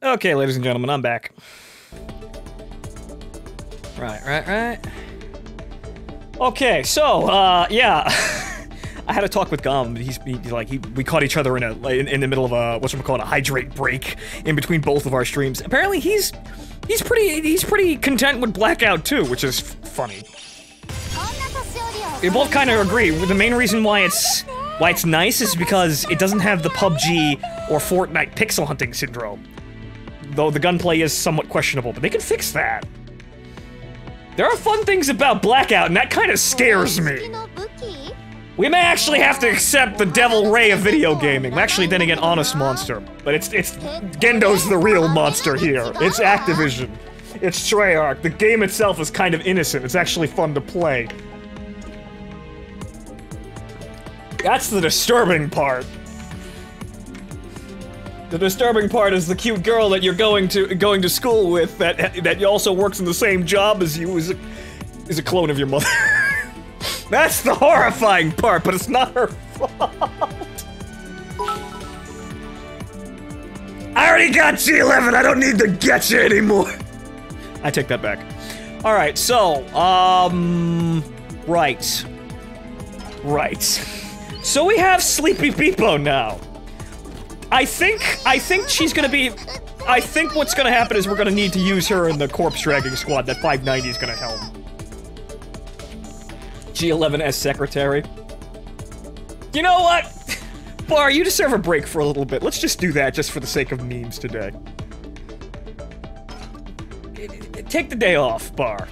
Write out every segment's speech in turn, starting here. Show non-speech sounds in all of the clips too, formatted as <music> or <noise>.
Okay, ladies and gentlemen, I'm back. Right, right, right. Okay, so, uh, yeah. <laughs> I had a talk with Gum. He's, he's like, he, we caught each other in a in, in the middle of a what's call it a hydrate break in between both of our streams. Apparently, he's he's pretty he's pretty content with Blackout too, which is funny. We both kind of agree. The main reason why it's why it's nice is because it doesn't have the PUBG or Fortnite pixel hunting syndrome. Though the gunplay is somewhat questionable, but they can fix that. There are fun things about Blackout, and that kind of scares me. We may actually have to accept the devil ray of video gaming. Actually, then again, Honest Monster. But it's it's Gendo's the real monster here. It's Activision. It's Treyarch. The game itself is kind of innocent. It's actually fun to play. That's the disturbing part. The disturbing part is the cute girl that you're going to going to school with that that also works in the same job as you is a, is a clone of your mother. <laughs> That's the horrifying part, but it's not her fault. I already got G11, I don't need to get you anymore. I take that back. Alright, so, um... Right. Right. So we have Sleepy Beepo now. I think, I think she's gonna be... I think what's gonna happen is we're gonna need to use her in the corpse dragging squad that 590 is gonna help. G11 as secretary. You know what? Bar, you deserve a break for a little bit. Let's just do that just for the sake of memes today. Take the day off, Bar.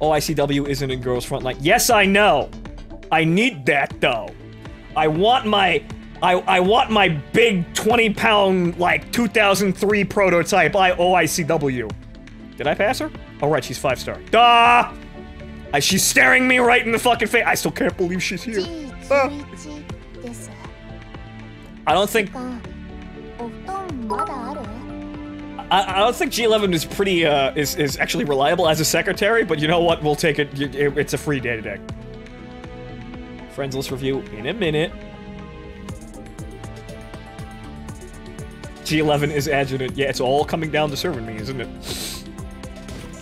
OICW isn't in Girls Front Line. Yes, I know. I need that, though. I want my... I, I want my big 20 pound, like, 2003 prototype I OICW. Did I pass her? Oh, right, she's five star. Duh! I, she's staring me right in the fucking face. I still can't believe she's here. Ah. I don't think. I, I don't think G11 is pretty, uh, is, is actually reliable as a secretary, but you know what? We'll take it. It's a free day today. Friends list review in a minute. G11 is adjutant. Yeah, it's all coming down to serving me, isn't it?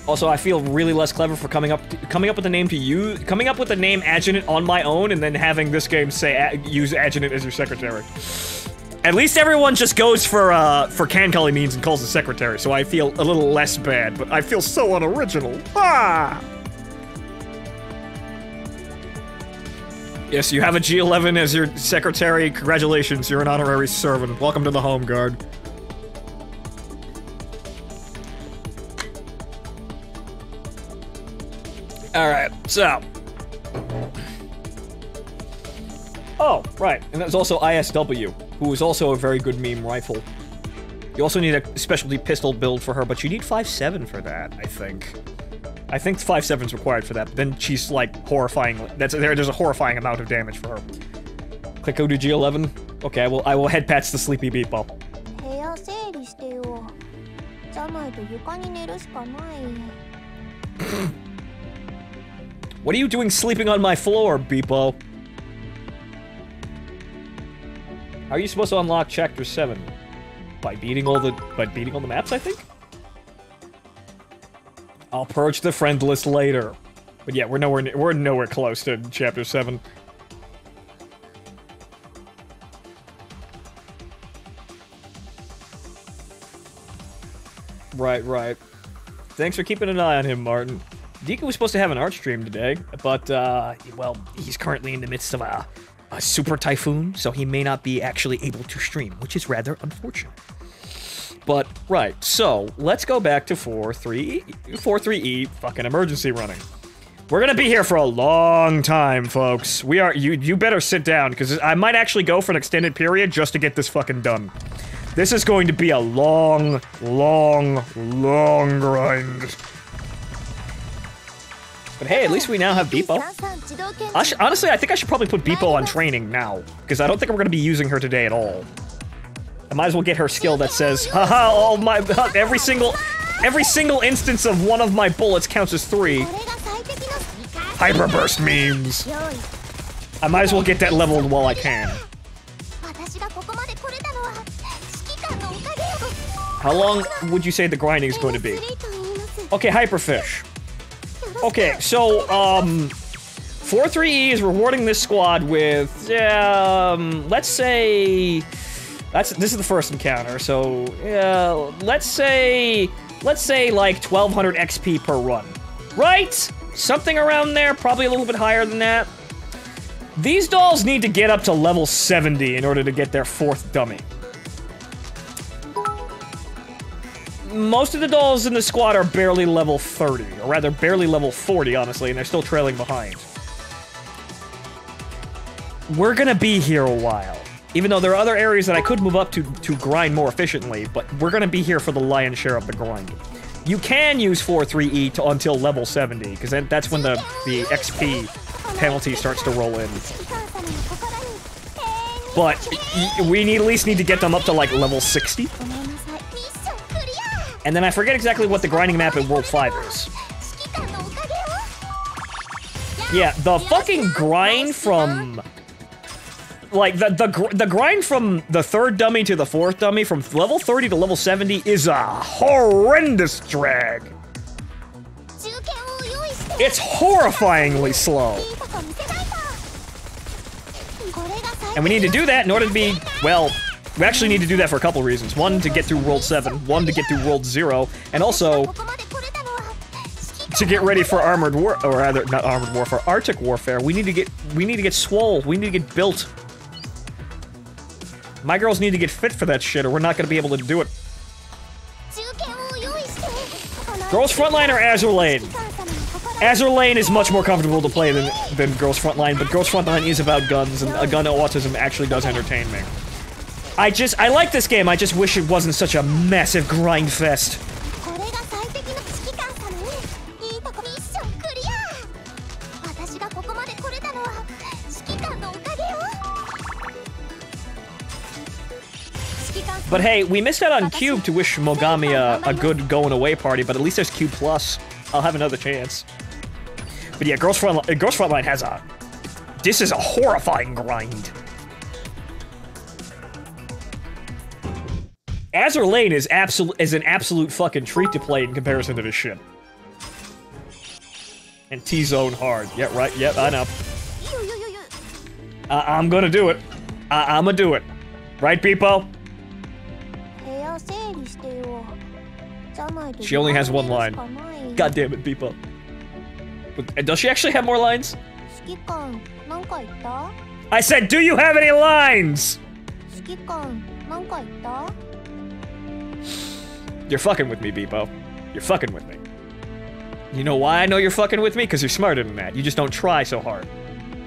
Also, I feel really less clever for coming up coming up with a name to use coming up with the name adjutant on my own and then having this game say use adjutant as your secretary. At least everyone just goes for uh for KanColle means and calls the secretary, so I feel a little less bad, but I feel so unoriginal. Ah! Yes, you have a G11 as your secretary. Congratulations, you're an honorary servant. Welcome to the home guard. Alright, so. Oh, right. And there's also ISW, who is also a very good meme rifle. You also need a specialty pistol build for her, but you need 5.7 for that, I think. I think 5.7 is required for that, but then she's, like, horrifying. That's there. There's a horrifying amount of damage for her. Click go to G11. Okay, I will, I will head patch the Sleepy Beatball. <laughs> What are you doing sleeping on my floor, Beepo? How are you supposed to unlock Chapter 7? By beating all the- by beating all the maps, I think? I'll purge the friend list later. But yeah, we're nowhere we're nowhere close to Chapter 7. Right, right. Thanks for keeping an eye on him, Martin. Deacon was supposed to have an art stream today, but, uh, well, he's currently in the midst of a, a super typhoon, so he may not be actually able to stream, which is rather unfortunate. But, right, so, let's go back to 4-3, 4-3-E, fucking emergency running. We're gonna be here for a long time, folks. We are- you- you better sit down, because I might actually go for an extended period just to get this fucking done. This is going to be a long, long, long grind. But hey, at least we now have Beepo. I honestly, I think I should probably put Beepo on training now, because I don't think we're to be using her today at all. Might as well get her skill that says, haha, all my, <laughs> every single, every single instance of one of my bullets counts as three. Hyper burst memes. I might as well get that leveled while I can. How long would you say the grinding is going to be? Okay, Hyperfish. Okay, so, um... 4-3E is rewarding this squad with, um, let's say... That's This is the first encounter, so, let's say... Let's say, like, 1200 XP per run. Right? Something around there, probably a little bit higher than that. These dolls need to get up to level 70 in order to get their fourth dummy. Most of the dolls in the squad are barely level 30, or rather barely level 40, honestly, and they're still trailing behind. We're gonna be here a while. Even though there are other areas that I could move up to to grind more efficiently, but we're gonna be here for the lion's share of the grind. You can use 4-3-E to until level 70, because that's when the, the XP penalty starts to roll in. But we need at least need to get them up to like level 60. And then I forget exactly what the grinding map in World 5 is. Yeah, the fucking grind from like the the the grind from the third dummy to the fourth dummy from level 30 to level 70 is a horrendous drag. It's horrifyingly slow. And we need to do that in order to be, well, we actually need to do that for a couple reasons. One, to get through World 7. One, to get through World 0. And also, to get ready for Armored War, or rather, not Armored Warfare, Arctic Warfare. We need to get, we need to get swole. We need to get built. My girls need to get fit for that shit, or we're not gonna be able to do it. Girls Frontline or Azur Lane? Azur Lane is much more comfortable to play than, than Girls Frontline, but Girls Frontline is about guns, and a gun autism actually does entertain me. I just, I like this game, I just wish it wasn't such a massive grind fest. But hey, we missed out on Cube to wish Mogami a, a good going away party, but at least there's Cube Plus. I'll have another chance. But yeah, Girls Front, uh, Girls Frontline has a... This is a horrifying grind. Azur Lane is absolute is an absolute fucking treat to play in comparison to this shit. And T-Zone hard. Yeah, right. Yep, yeah, I know. Uh, I'm gonna do it. Uh, I'm gonna do it. Right, Beepo? She only has one line. God damn it, people. Does she actually have more lines? I said, do you have any lines? You're fucking with me, Beepo. You're fucking with me. You know why I know you're fucking with me? Because you're smarter than that. You just don't try so hard.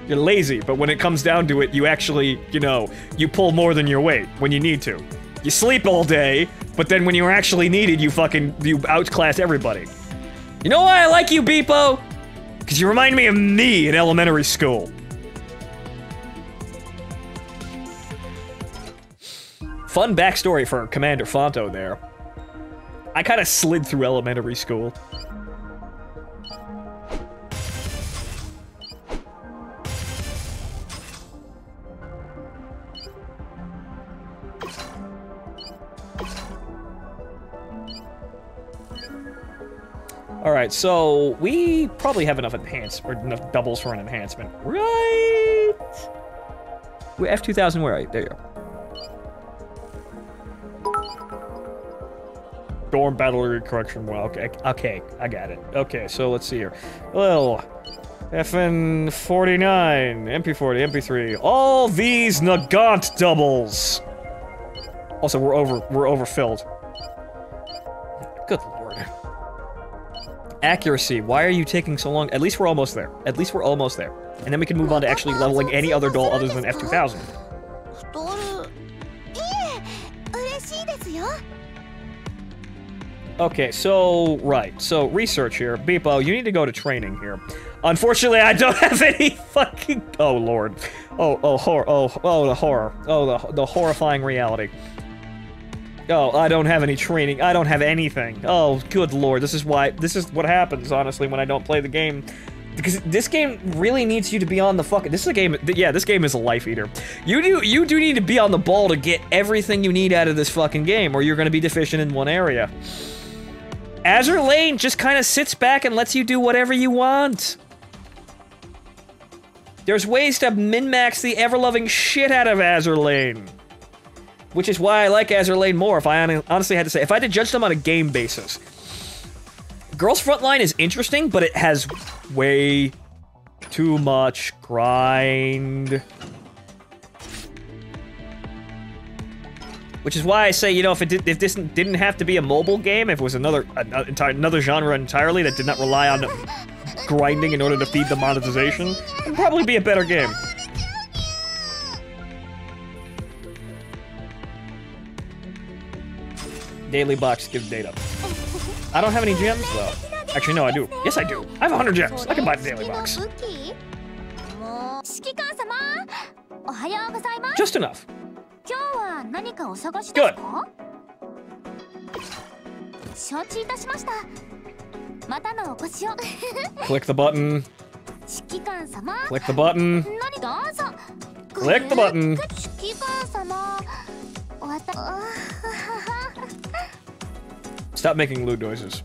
You're lazy, but when it comes down to it, you actually, you know, you pull more than your weight when you need to. You sleep all day, but then when you're actually needed, you fucking, you outclass everybody. You know why I like you, Beepo? Because you remind me of me in elementary school. Fun backstory for Commander Fonto there. I kind of slid through elementary school. Alright, so we probably have enough enhance or enough doubles for an enhancement. Right? We're F2000, where are you? There you go. Storm Battle Correction. Well, okay, okay, I got it. Okay, so let's see here. Well, FN49, MP40, MP3, all these Nagant doubles. Also, we're over, we're overfilled. Accuracy. Why are you taking so long? At least we're almost there. At least we're almost there. And then we can move on to actually leveling any other doll other than F2000. Okay, so, right. So, research here. Beepo, you need to go to training here. Unfortunately, I don't <laughs> have any fucking... Oh, Lord. Oh, oh, horror. Oh, oh, the horror. Oh, the, the horrifying reality. Oh, I don't have any training. I don't have anything. Oh, good lord. This is why- this is what happens, honestly, when I don't play the game. because this game really needs you to be on the fucking. This is a game. Yeah, this game is a life eater. You do you do need to be on the ball to get everything you need out of this fucking game, or you're going to be deficient in one area. Azur Lane just kind of sits back and lets you do whatever you want. There's ways to min-max the ever-loving shit out of Azur Lane. Which is why I like Azur Lane more, if I honestly had to say. If I had to judge them on a game basis. Girls Frontline is interesting, but it has way too much grind. Which is why I say, you know, if it did, if this didn't have to be a mobile game, if it was another another genre entirely that did not rely on grinding in order to feed the monetization, it'd probably be a better game. Daily box give data. I don't have any gems though. Actually, no, I do. Yes, I do. I have 100 gems. I can buy the daily box. Just enough. Good. Click the button. Click the button. Click the button. Stop making lewd noises.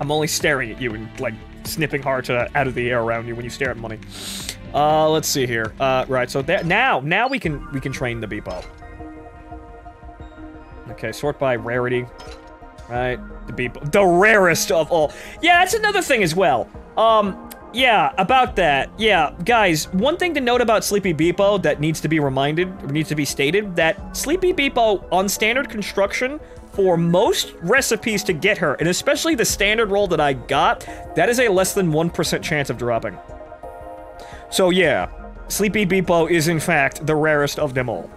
I'm only staring at you and, like, snipping hearts out of the air around you when you stare at money. Uh, let's see here. Uh, right, so that now, now we can, we can train the Beep-O. Okay, sort by rarity. Right, the Beep-O. The rarest of all. Yeah, that's another thing as well. Um, yeah, about that. Yeah, guys, one thing to note about Sleepy Beep-O that needs to be reminded, needs to be stated, that Sleepy Beep-O on standard construction for most recipes to get her, and especially the standard roll that I got, that is a less than 1% chance of dropping. So yeah, Sleepy Beep-O is in fact the rarest of them all.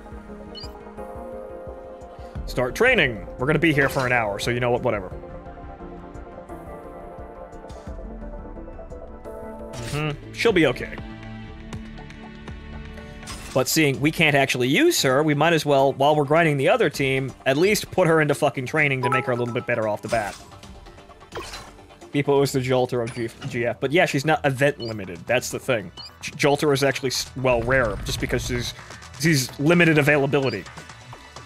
Start training. We're gonna be here for an hour, so you know what, whatever. Mm-hmm. She'll be okay. But seeing we can't actually use her, we might as well, while we're grinding the other team, at least put her into fucking training to make her a little bit better off the bat. Beep-O is the Jalter of GF. But yeah, she's not event limited. That's the thing. Jalter is actually, well, rare, just because she's, she's limited availability.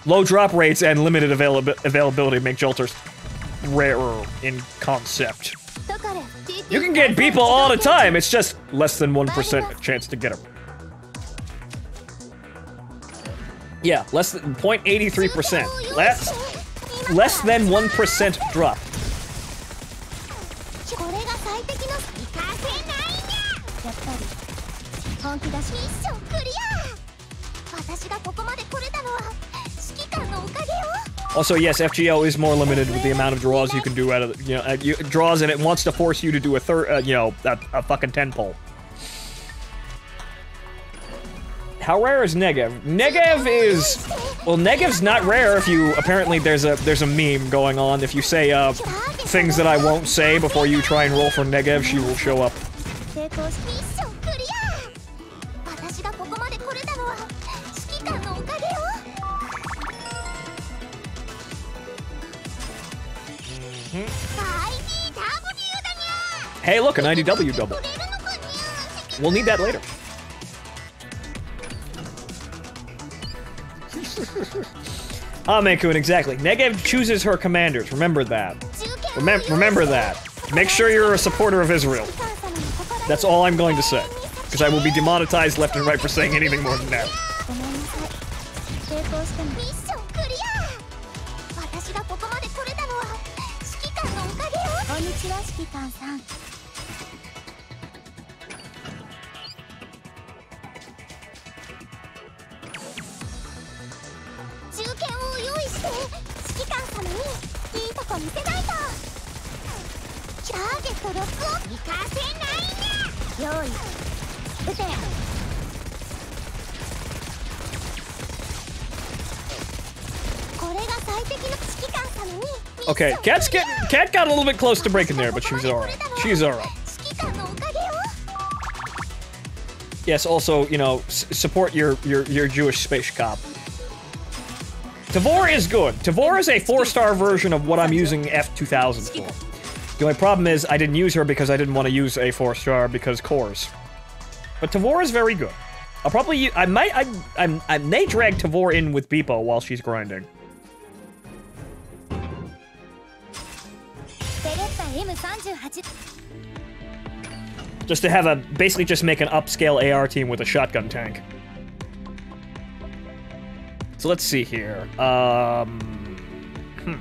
Low drop rates and limited avail availability make Jalters rarer in concept. You can get Beep-O all the time, it's just less than 1% chance to get them. Yeah, less than 0.83%. Less, less than 1% drop. Also, yes, FGO is more limited with the amount of draws you can do out of, you know, you, draws, and it wants to force you to do a third, uh, you know, a, a fucking 10 pull. How rare is Negev? Negev is... Well, Negev's not rare if you... Apparently there's a there's a meme going on. If you say uh, things that I won't say before you try and roll for Negev, she will show up. Hey, look, an IDW double. We'll need that later. Ah, Mancoon, exactly. Negev chooses her commanders. Remember that. Remem remember that. Make sure you're a supporter of Israel. That's all I'm going to say. Because I will be demonetized left and right for saying anything more than that. Okay, Cat's get Cat got a little bit close to breaking there, but she's alright. She's alright. Yes, also, you know, support your, your, your Jewish space cop. Tavor is good. Tavor is a four-star version of what I'm using F2000 for. The only problem is I didn't use her because I didn't want to use a four star because cores. But Tavor is very good. I'll probably I might I I, I may drag Tavor in with Beepo while she's grinding. Just to have a basically just make an upscale AR team with a shotgun tank. So let's see here. Um, hmm.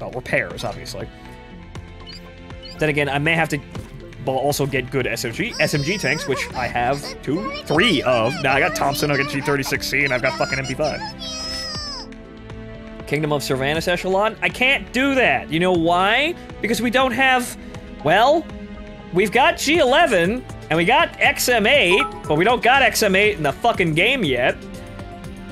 Well, repairs, obviously. Then again, I may have to also get good SMG SMG tanks, which I have two, three of. Now I got Thompson, I got G36C, and I've got fucking MP5. Kingdom of Sylvanas Echelon? I can't do that. You know why? Because we don't have, well, we've got G11 and we got XM8, but we don't got XM8 in the fucking game yet.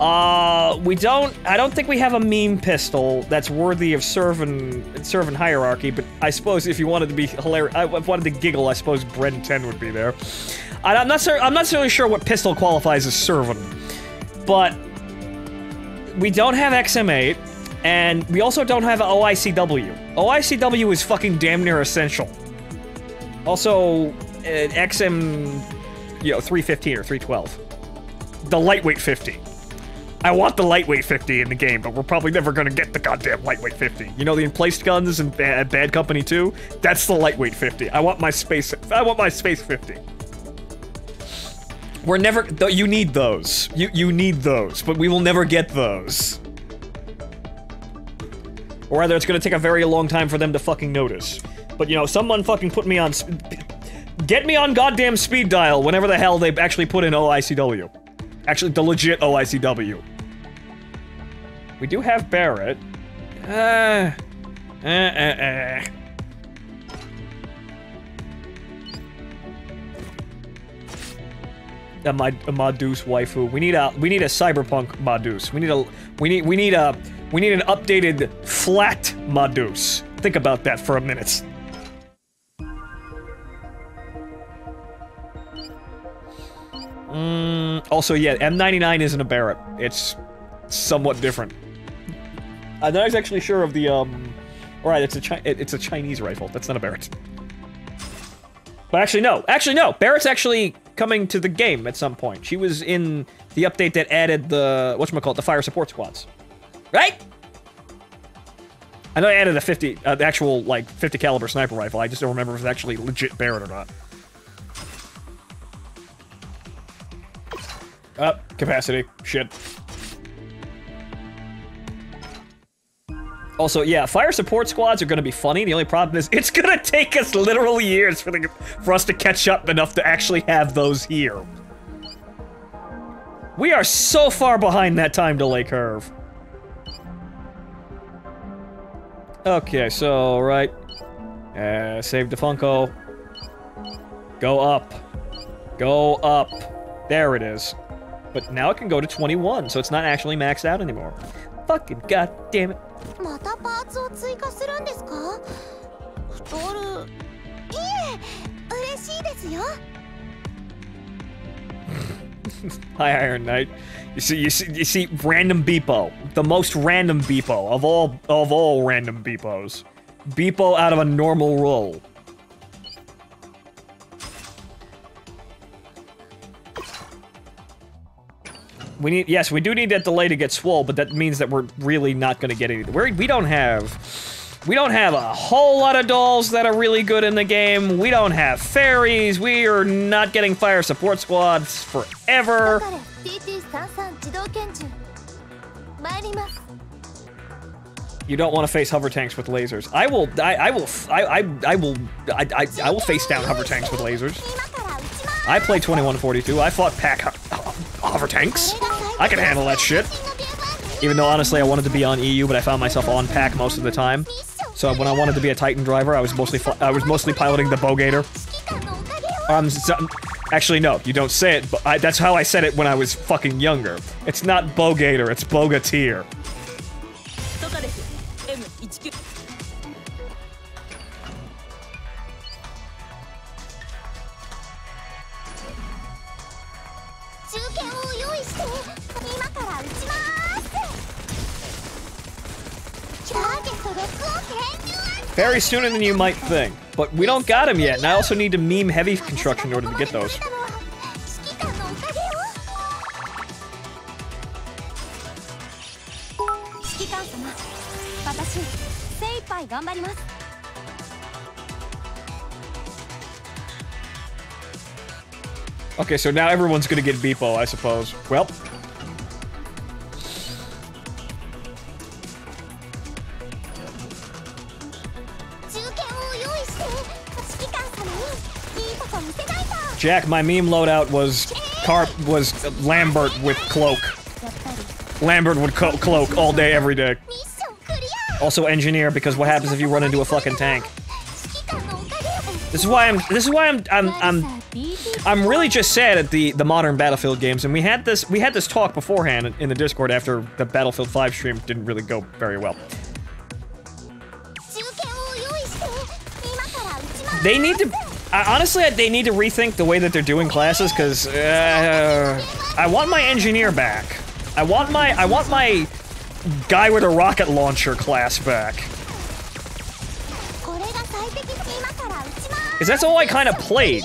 Uh, we don't. I don't think we have a meme pistol that's worthy of serving serving hierarchy. But I suppose if you wanted to be hilarious, I wanted to giggle. I suppose Bren 10 would be there. I- I'm not. I'm not necessarily sure what pistol qualifies as serving, but we don't have XM8, and we also don't have OICW. OICW is fucking damn near essential. Also, uh, XM, you know, 315 or 312. The lightweight 50. I want the lightweight 50 in the game, but we're probably never gonna get the goddamn lightweight 50. You know the emplaced guns in ba- Bad Company 2? That's the lightweight 50. I want my space. I want my space 50. We're never. Th- you need those. You you need those, but we will never get those. Or rather, it's gonna take a very long time for them to fucking notice. But you know, someone fucking put me on. Get me on goddamn speed dial whenever the hell they actually put in OICW. Actually, the legit OICW. We do have Barrett. Uh, uh, uh, uh. A, Mad- a Madus waifu. We need a we need a cyberpunk Madus. We need a we need we need a we need an updated flat Madus. Think about that for a minute. Also, yeah, M99 isn't a Barrett. It's somewhat different. I'm not actually sure of the um. Alright, it's a Chi- it's a Chinese rifle. That's not a Barrett. But actually, no. Actually, no. Barrett's actually coming to the game at some point. She was in the update that added the whatchamacallit, the fire support squads. Right? I know I added a 50, uh, the actual, like, 50 caliber sniper rifle. I just don't remember if it's actually legit Barrett or not. Up, capacity. Shit. Also, yeah, fire support squads are gonna be funny. The only problem is <laughs> it's gonna take us literal years for the for us to catch up enough to actually have those here. We are so far behind that time delay curve. Okay, so right. Uh, save the Funko. Go up. Go up. There it is. But now it can go to 21, so it's not actually maxed out anymore. Fucking goddamn it. <laughs> またパーツを追加するんですか太るいえ嬉しいですよ Hi, Iron Knight. You see, you see, you see, random Beepo, the most random Beepo of all of all random Beepos. Beepo out of a normal roll. We need- yes, we do need that delay to get swole, but that means that we're really not gonna get any- We we don't have- we don't have a whole lot of dolls that are really good in the game. We don't have fairies. We are not getting fire support squads forever. You don't want to face hover tanks with lasers. I will. I, I will. I. I. I will. I, I. I will face down hover tanks with lasers. I play 2142. I fought PAC hover tanks. I can handle that shit. Even though, honestly, I wanted to be on EU, but I found myself on PAC most of the time. So when I wanted to be a Titan driver, I was mostly I was mostly piloting the Bogator. Um, so, actually, no, you don't say it, but I, that's how I said it when I was fucking younger. It's not Bogator. it's Bogatier. Sooner than you might think. But we don't got him yet, and I also need to meme heavy construction in order to get those. Okay, so now everyone's gonna get Beepo, I suppose. Well, Jack, my meme loadout was carp was Lambert with cloak. Lambert would co cloak all day, every day. Also engineer, because what happens if you run into a fucking tank? This is why I'm. This is why I'm. I'm. I'm. I'm really just sad at the the modern Battlefield games, and we had this. We had this talk beforehand in the Discord after the Battlefield 5 stream didn't really go very well. They need to I, honestly, they need to rethink the way that they're doing classes because uh, I want my engineer back. I want my I want my guy with a rocket launcher class back. Because that's all I kind of played.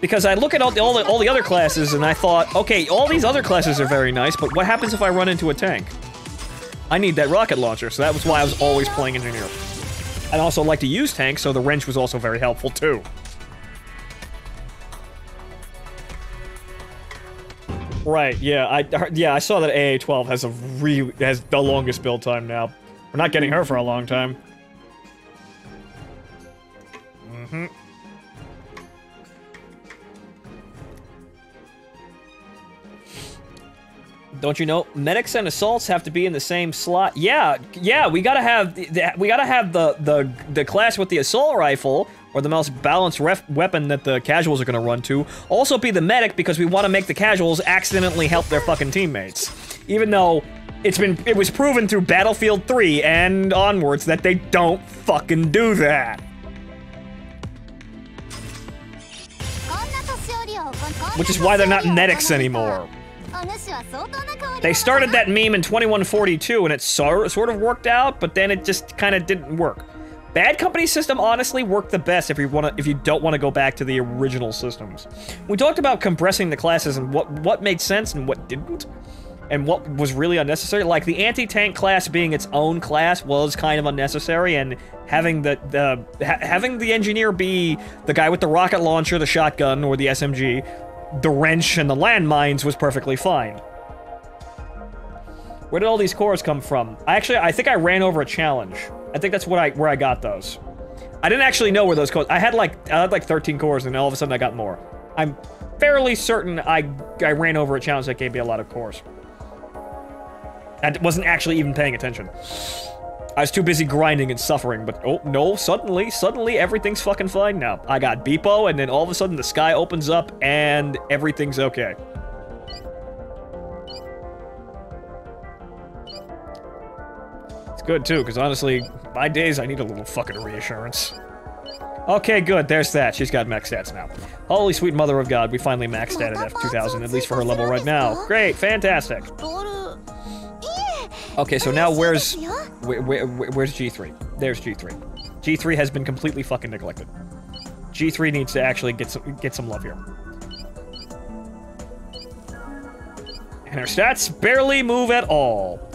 Because I look at all the, all the all the other classes and I thought, okay, all these other classes are very nice, but what happens if I run into a tank? I need that rocket launcher, so that was why I was always playing engineer. I'd also like to use tanks, so the wrench was also very helpful too. Right, yeah, I yeah, I saw that AA12 has a really has the longest build time now. We're not getting her for a long time. Mm-hmm. Don't you know medics and assaults have to be in the same slot? Yeah, yeah, we gotta have the, we gotta have the the the class with the assault rifle or the most balanced weapon that the casuals are going to run to. Also be the medic because we want to make the casuals accidentally help their fucking teammates. Even though it's been it was proven through Battlefield 3 and onwards that they don't fucking do that. Which is why they're not medics anymore. They started that meme in 2142 and it so, sort of worked out, but then it just kind of didn't work. Bad Company system honestly worked the best if you want to if you don't want to go back to the original systems. We talked about compressing the classes and what what made sense and what didn't. And what was really unnecessary, like the anti-tank class being its own class was kind of unnecessary, and having the the ha- having the engineer be the guy with the rocket launcher, the shotgun, or the SMG, the wrench and the landmines was perfectly fine. Where did all these cores come from? I actually, I think I ran over a challenge. I think that's what I where I got those. I didn't actually know where those cores. I had like I had like 13 cores, and all of a sudden I got more. I'm fairly certain I I ran over a challenge that gave me a lot of cores. I wasn't actually even paying attention. I was too busy grinding and suffering, but oh no, suddenly, suddenly everything's fucking fine now. I got Beepo, and then all of a sudden the sky opens up and everything's okay. It's good, too, because honestly, my days, I need a little fucking reassurance. Okay, good, there's that. She's got max stats now. Holy sweet mother of god, we finally maxed out at F2000, at least for her level right now. Great, fantastic. Okay, so now where's... Where, where, where's G3? There's G3. G3 has been completely fucking neglected. G3 needs to actually get some get some love here. And her stats barely move at all.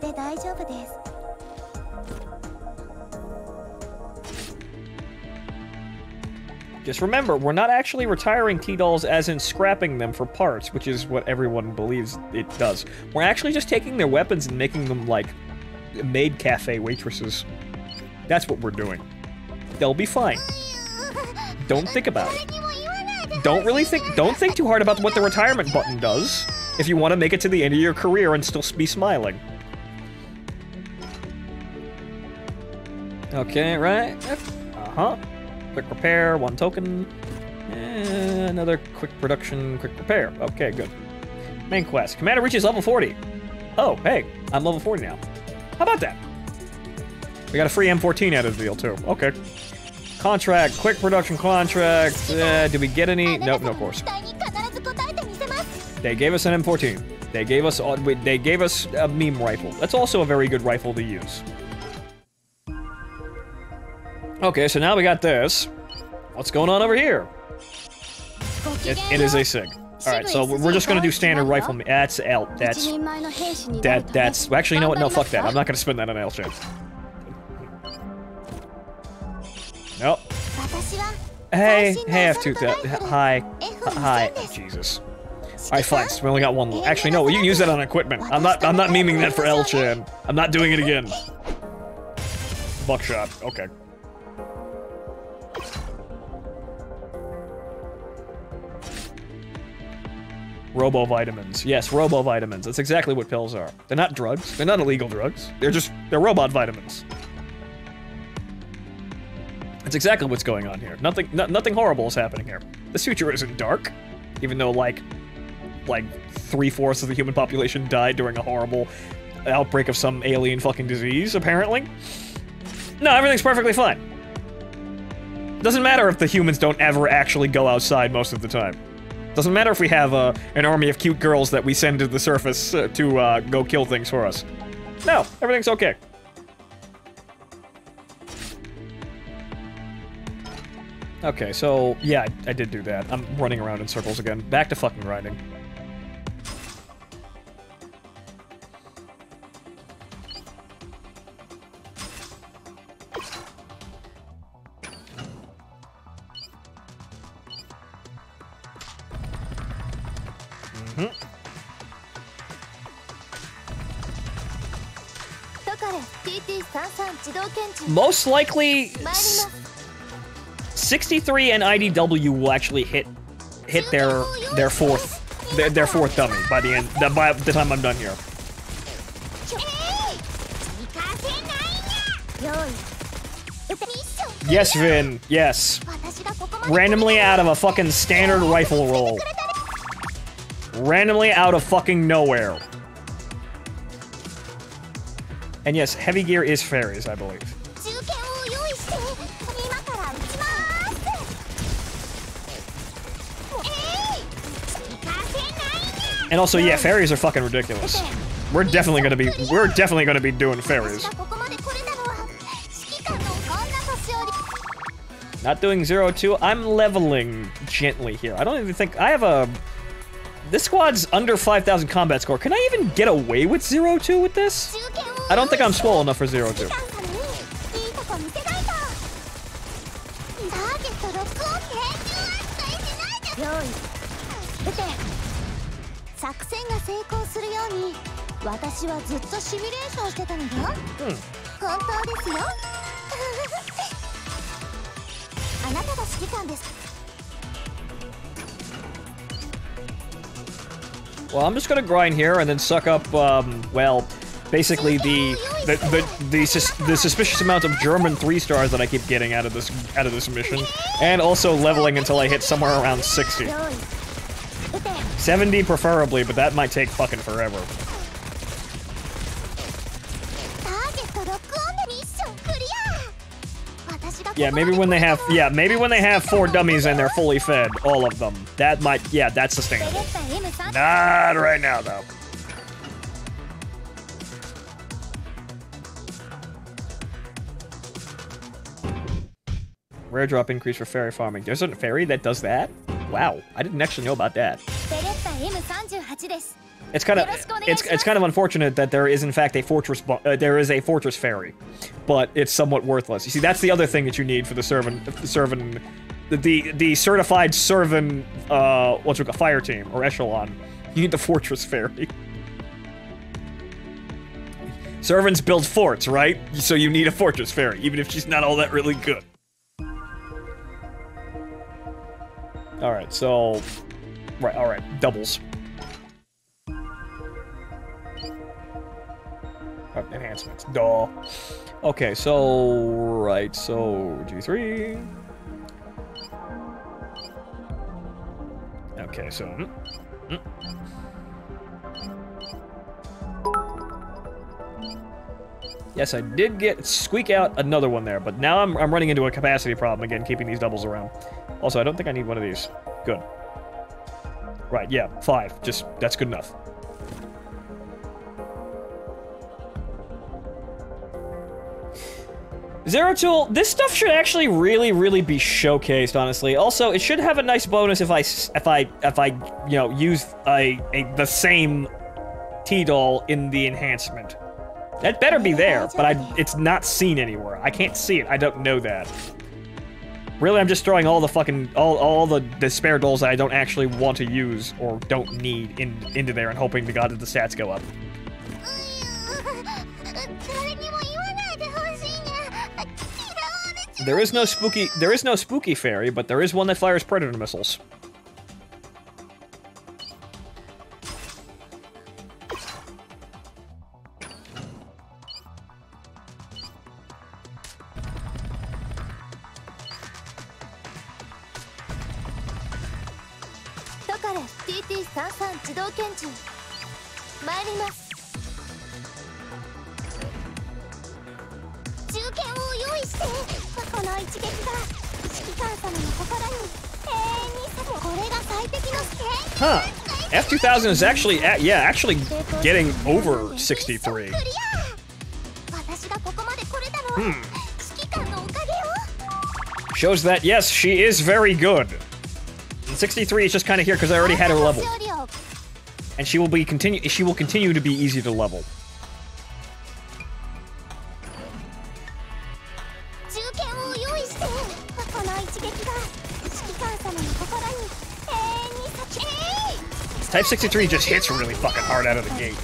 で大丈夫です Just remember, we're not actually retiring T-dolls as in scrapping them for parts, which is what everyone believes it does. We're actually just taking their weapons and making them like maid cafe waitresses. That's what we're doing. They'll be fine. Don't think about it. 誰にも言わないで Don't really think don't think too hard about what the retirement button does if you want to make it to the end of your career and still be smiling. Okay, right. Uh-huh. Quick repair, one token. And another quick production, quick repair. Okay, good. Main quest. Commander reaches level 40. Oh, hey, I'm level 40 now. How about that? We got a free M14 out of the deal, too. Okay. Contract, quick production contract. Uh, did we get any? Nope, no course. They gave us an M14. They gave us uh, they gave us a meme rifle. That's also a very good rifle to use. Okay, so now we got this. What's going on over here? It, it is a SIG. Alright, so we're just gonna do standard rifle. That's L. That's. That, that's. Actually, you know what? No, fuck that. I'm not gonna spend that on L shape. Nope. Hey, hey, F2. Uh, hi. Hi. Jesus. Alright, fine. We only got one. Actually, no, you can use that on equipment. I'm not I'm not memeing that for L-Chan. I'm not doing it again. Buckshot. Okay. Robo vitamins. Yes, robo vitamins. That's exactly what pills are. They're not drugs. They're not illegal drugs. They're just they're robot vitamins. That's exactly what's going on here. Nothing no, nothing horrible is happening here. The future isn't dark, even though like like three-fourths of the human population died during a horrible outbreak of some alien fucking disease, apparently. No, everything's perfectly fine. Doesn't matter if the humans don't ever actually go outside most of the time. Doesn't matter if we have uh, an army of cute girls that we send to the surface uh, to uh, go kill things for us. No, everything's okay. Okay, so yeah, I, I did do that. I'm running around in circles again. Back to fucking grinding. most likely 63 and IDW will actually hit hit their their fourth their, their fourth dummy by the end by the time I'm done here. Yes, Vin. Yes. Randomly out of a fucking standard rifle roll. Randomly out of fucking nowhere. And yes, heavy gear is fairies, I believe. And also, yeah, fairies are fucking ridiculous. We're definitely gonna be- we're definitely gonna be doing fairies. Not doing 0-2. I'm leveling gently here. I don't even think- I have a- This squad's under 5,000 combat score. Can I even get away with 0-2 with this? I don't think I'm swole enough for 0-2. 戦が成功するように私はずっとシミュレーションしてたのよ Hmm. 本当ですよ<laughs> あなたが指揮官です Well, I'm just gonna grind here and then suck up, um, well, basically the the the the, sus- the suspicious amount of German three stars that I keep getting out of this out of this mission, and also leveling until I hit somewhere around 60. 70 preferably, but that might take fucking forever. Yeah, maybe when they have yeah, maybe when they have four dummies and they're fully fed, all of them. That might yeah, that's sustainable. Not right now though. Rare drop increase for fairy farming. There's a fairy that does that? Wow, I didn't actually know about that. It's kind of it's it's kind of unfortunate that there is in fact a fortress uh, there is a fortress fairy, but it's somewhat worthless. You see, that's the other thing that you need for the servant the servant the the, the certified servant uh what's it called fire team or echelon. You need the fortress fairy. Servants build forts, right? So you need a fortress fairy, even if she's not all that really good. All right, so right, all right, doubles. Uh, enhancements. Duh. Okay, so right, so G3. Okay, so. mm, mm. Yes, I did get squeak out another one there, but now I'm, I'm running into a capacity problem again, keeping these doubles around. Also, I don't think I need one of these. Good. Right, yeah, five. Just, that's good enough. Zero Tool, this stuff should actually really, really be showcased, honestly. Also, it should have a nice bonus if I, if I, if I, you know, use a, a the same T-Doll in the enhancement. That better be there, but I, it's not seen anywhere. I can't see it. I don't know that. Really, I'm just throwing all the fucking, all, all the, despair spare that I don't actually want to use or don't need in, into there and hoping to god that the stats go up. There is no spooky, there is no spooky fairy, but there is one that fires predator missiles. is actually, at, yeah, actually getting over 63. Hmm. Shows that, yes, she is very good. And 63 is just kind of here because I already had her level. And she will be continue she will continue to be easy to level. Type 63 just hits really fucking hard out of the gate.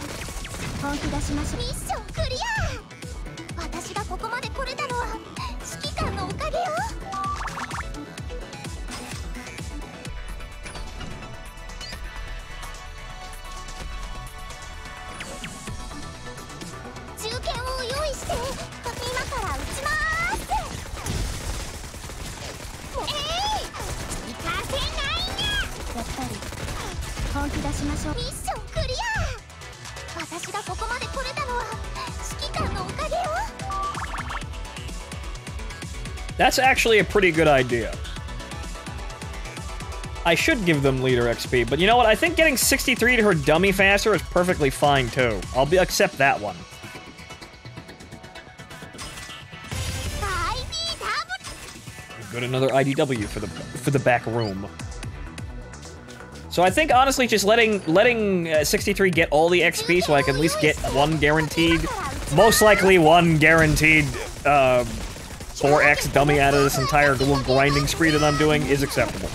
That's actually a pretty good idea. I should give them leader XP, but you know what? I think getting 63 to her dummy faster is perfectly fine, too. I'll be accept that one. Good, another IDW for the for the back room. So I think honestly, just letting letting uh, 63 get all the XP so I can at least get one guaranteed, most likely one guaranteed. Uh, 4x dummy out of this entire little grinding spree that I'm doing is acceptable.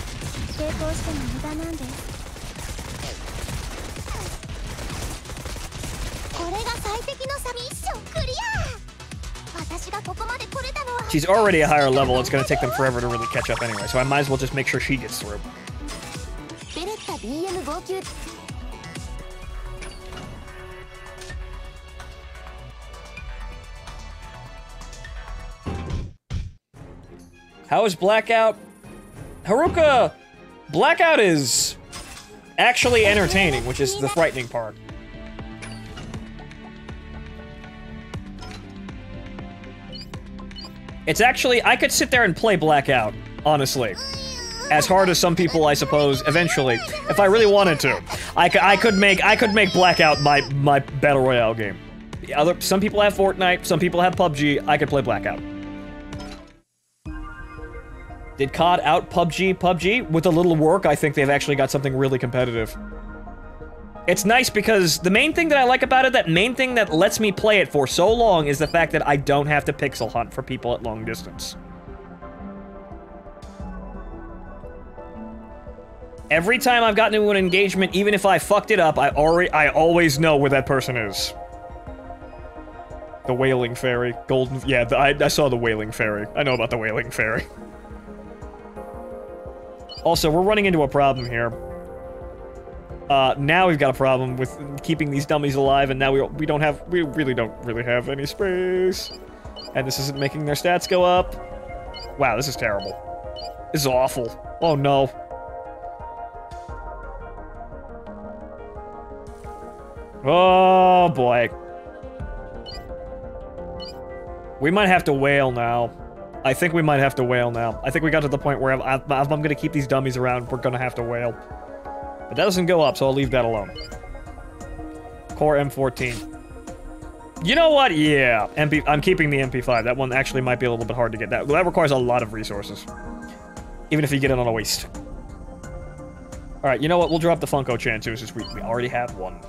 She's already a higher level, it's gonna take them forever to really catch up anyway, so I might as well just make sure she gets through. How is Blackout? Haruka, Blackout is actually entertaining, which is the frightening part. It's actually, I could sit there and play Blackout, honestly. As hard as some people, I suppose, eventually, if I really wanted to. I, I could make, I could make Blackout my, my Battle Royale game. Other, some people have Fortnite, some people have PUBG, I could play Blackout. Did COD out PUBG PUBG? With a little work, I think they've actually got something really competitive. It's nice because the main thing that I like about it, that main thing that lets me play it for so long is the fact that I don't have to pixel hunt for people at long distance. Every time I've gotten into an engagement, even if I fucked it up, I already I always know where that person is. The Wailing Fairy. Golden yeah, the, I, I saw the Wailing Fairy. I know about the Wailing Fairy. <laughs> Also, we're running into a problem here. Uh, now we've got a problem with keeping these dummies alive, and now we we don't have we really don't really have any space, and this isn't making their stats go up. Wow, this is terrible. This is awful. Oh no. Oh boy. We might have to whale now. I think we might have to whale now. I think we got to the point where I, I'm, gonna keep these dummies around, we're gonna have to whale. But that doesn't go up, so I'll leave that alone. Core M14. You know what? Yeah, MP. I'm keeping the MP5. That one actually might be a little bit hard to get. That that requires a lot of resources, even if you get it on a waste. All right, you know what? We'll drop the Funko Chansu since we we already have one.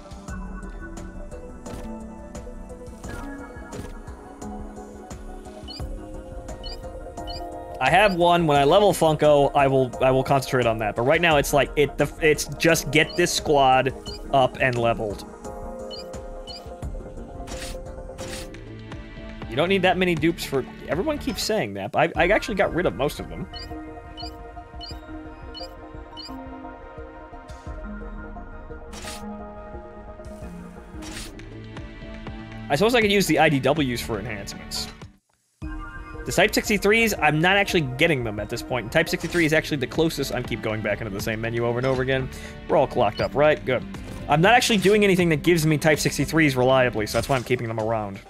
I have one. When I level Funko, I will I will concentrate on that. But right now, it's like it. The, it's just get this squad up and leveled. You don't need that many dupes for... Everyone keeps saying that, but I, I actually got rid of most of them. I suppose I could use the IDWs for enhancements. The Type 63s, I'm not actually getting them at this point. Type 63 is actually the closest. I keep going back into the same menu over and over again. We're all clocked up, right? Good. I'm not actually doing anything that gives me Type 63s reliably, so that's why I'm keeping them around.